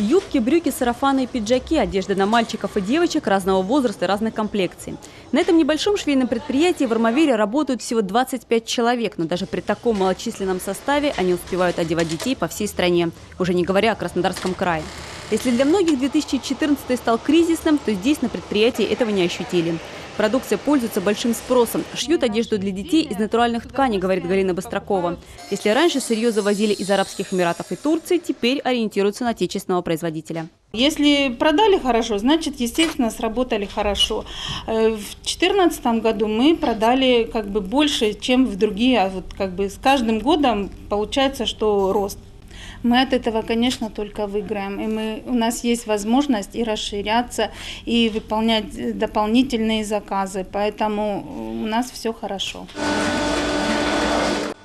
Юбки, брюки, сарафаны и пиджаки, одежда на мальчиков и девочек разного возраста и разных комплекций. На этом небольшом швейном предприятии в Армавире работают всего 25 человек, но даже при таком малочисленном составе они успевают одевать детей по всей стране, уже не говоря о Краснодарском крае. Если для многих 2014 стал кризисным, то здесь на предприятии этого не ощутили. Продукция пользуется большим спросом. Шьют одежду для детей из натуральных тканей, говорит Галина Быстракова. Если раньше сырье завозили из Арабских Эмиратов и Турции, теперь ориентируются на отечественного производителя. Если продали хорошо, значит, естественно, сработали хорошо. Э, в 2014 году мы продали как бы больше, чем в другие, а вот как бы с каждым годом получается, что рост мы от этого, конечно, только выиграем. И мы, у нас есть возможность и расширяться, и выполнять дополнительные заказы. Поэтому у нас все хорошо.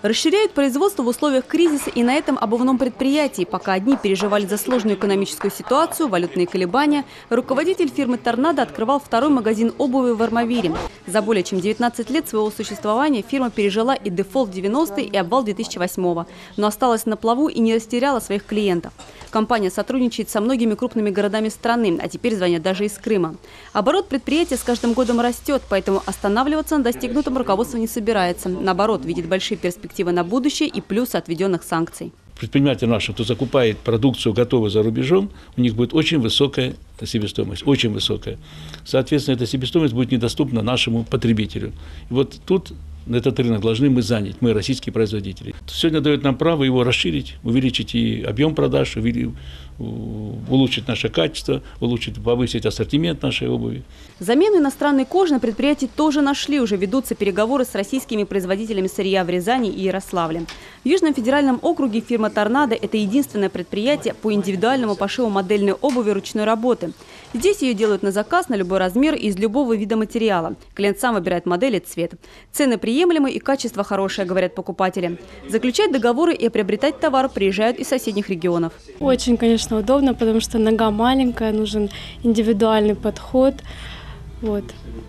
Расширяют производство в условиях кризиса и на этом обувном предприятии. Пока одни переживали за сложную экономическую ситуацию, валютные колебания, руководитель фирмы «Торнадо» открывал второй магазин обуви в Армавире. За более чем 19 лет своего существования фирма пережила и дефолт 90-й, и обвал 2008-го, но осталась на плаву и не растеряла своих клиентов. Компания сотрудничает со многими крупными городами страны, а теперь звонят даже из Крыма. Оборот предприятия с каждым годом растет, поэтому останавливаться на достигнутом руководство не собирается. Наоборот, видит большие перспективы на будущее и плюсы отведенных санкций предприниматель наши, кто закупает продукцию готовую за рубежом, у них будет очень высокая себестоимость, очень высокая. Соответственно, эта себестоимость будет недоступна нашему потребителю. И вот тут этот рынок должны мы занять, мы, российские производители. Сегодня дает нам право его расширить, увеличить и объем продаж, улучшить наше качество, улучшить, повысить ассортимент нашей обуви. Замену иностранной кожи на предприятии тоже нашли. Уже ведутся переговоры с российскими производителями сырья в Рязани и Ярославле. В Южном федеральном округе фирма «Торнадо» – это единственное предприятие по индивидуальному пошиву модельной обуви ручной работы. Здесь ее делают на заказ на любой размер и из любого вида материала. Клиент сам выбирает модель и цвет. Цены приемлемы и качество хорошее, говорят покупатели. Заключать договоры и приобретать товар приезжают из соседних регионов. Очень, конечно, удобно, потому что нога маленькая, нужен индивидуальный подход. Вот.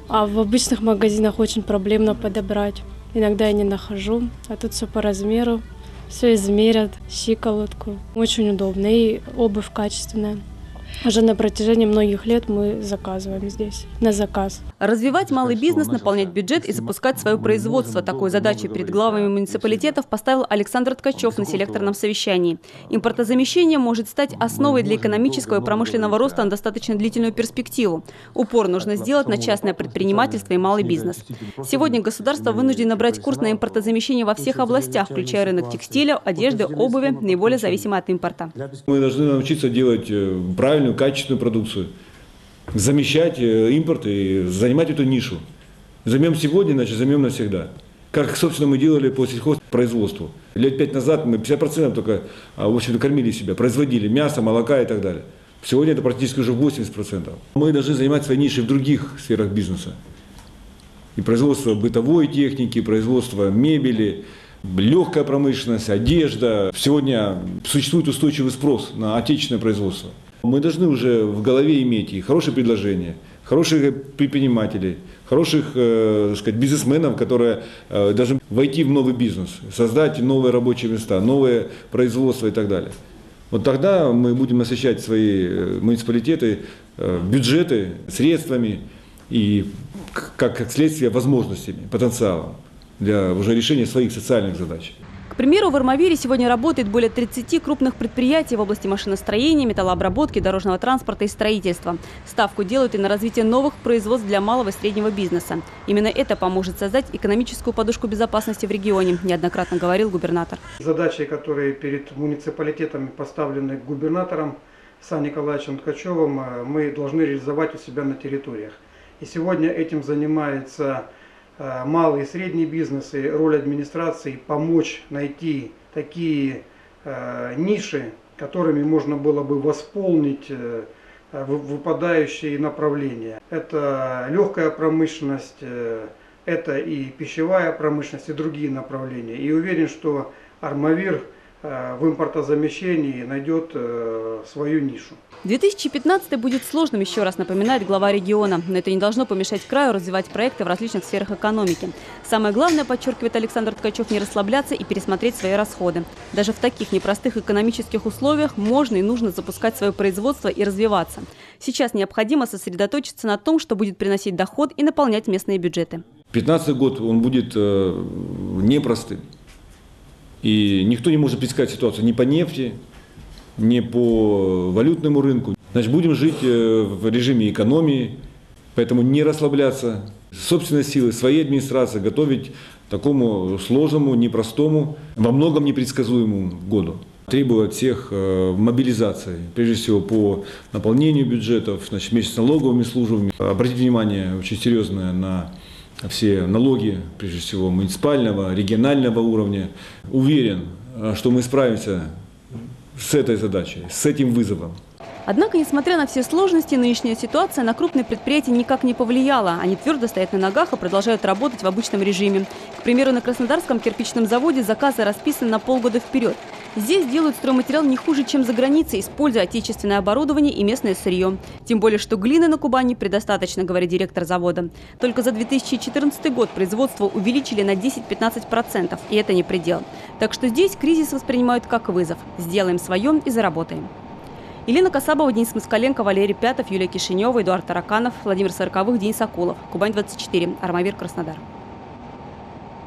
А в обычных магазинах очень проблемно подобрать. Иногда я не нахожу, а тут все по размеру, все измерят, щиколотку. Очень удобно и обувь качественная. Уже на протяжении многих лет мы заказываем здесь, на заказ. Развивать малый бизнес, наполнять бюджет и запускать свое производство. Такой задачей перед главами муниципалитетов поставил Александр Ткачев на селекторном совещании. Импортозамещение может стать основой для экономического и промышленного роста на достаточно длительную перспективу. Упор нужно сделать на частное предпринимательство и малый бизнес. Сегодня государство вынуждено брать курс на импортозамещение во всех областях, включая рынок текстиля, одежды, обуви, наиболее зависимый от импорта. Мы должны научиться делать э, правильно правильную, качественную продукцию, замещать э, импорт и занимать эту нишу. Займем сегодня, значит займем навсегда. Как, собственно, мы делали по сельхозпроизводству. Лет пять назад мы 50% только, а, в общем-то, кормили себя, производили мясо, молока и так далее. Сегодня это практически уже 80%. Мы должны занимать свои ниши в других сферах бизнеса. И производство бытовой техники, производство мебели, легкая промышленность, одежда. Сегодня существует устойчивый спрос на отечественное производство. Мы должны уже в голове иметь и хорошие предложения, хороших предпринимателей, хороших э, сказать, бизнесменов, которые э, должны войти в новый бизнес, создать новые рабочие места, новые производства и так далее. Вот тогда мы будем насыщать свои э, муниципалитеты, э, бюджеты средствами и, как следствие, возможностями, потенциалом для уже решения своих социальных задач. К примеру, в Армавире сегодня работает более 30 крупных предприятий в области машиностроения, металлообработки, дорожного транспорта и строительства. Ставку делают и на развитие новых производств для малого и среднего бизнеса. Именно это поможет создать экономическую подушку безопасности в регионе, неоднократно говорил губернатор. Задачи, которые перед муниципалитетами поставлены губернатором Сан Николаевичем Ткачевым, э, мы должны реализовать у себя на территориях. И сегодня этим занимается малый и средний бизнес и роль администрации помочь найти такие э, ниши, которыми можно было бы восполнить э, выпадающие направления. Это легкая промышленность, это и пищевая промышленность, и другие направления. И уверен, что Армавир э, в импортозамещении найдет э, свою нишу. 2015 будет сложным, еще раз напоминает глава региона. Но это не должно помешать краю развивать проекты в различных сферах экономики. Самое главное, подчеркивает Александр Ткачев, не расслабляться и пересмотреть свои расходы. Даже в таких непростых экономических условиях можно и нужно запускать свое производство и развиваться. Сейчас необходимо сосредоточиться на том, что будет приносить доход и наполнять местные бюджеты. 2015 год, он будет э, непростым. И никто не может предсказать ситуацию ни по нефти, ни по валютному рынку. Значит, будем жить э, в режиме экономии, поэтому не расслабляться. Собственной силы, своей администрации готовить такому сложному, непростому, во многом непредсказуемому году. Требует всех э, мобилизации, прежде всего по наполнению бюджетов, значит, вместе с налоговыми службами. Обратите внимание очень серьезное на все налоги, прежде всего муниципального, регионального уровня. Уверен, э, что мы справимся с этой задачей, с этим вызовом. Однако, несмотря на все сложности, нынешняя ситуация на крупные предприятия никак не повлияла. Они твердо стоят на ногах и продолжают работать в обычном режиме. К примеру, на Краснодарском кирпичном заводе заказы расписаны на полгода вперед. Здесь делают стройматериал не хуже, чем за границей, используя отечественное оборудование и местное сырье. Тем более, что глины на Кубани предостаточно, говорит директор завода. Только за 2014 год производство увеличили на 10-15%, и это не предел. Так что здесь кризис воспринимают как вызов. Сделаем свое и заработаем. Елена Касабова, Денис Москаленко, Валерий Пятов, Юлия Кишинева, Эдуард Тараканов, Владимир Сороковых, Денис Акулов. Кубань-24. Армавир, Краснодар.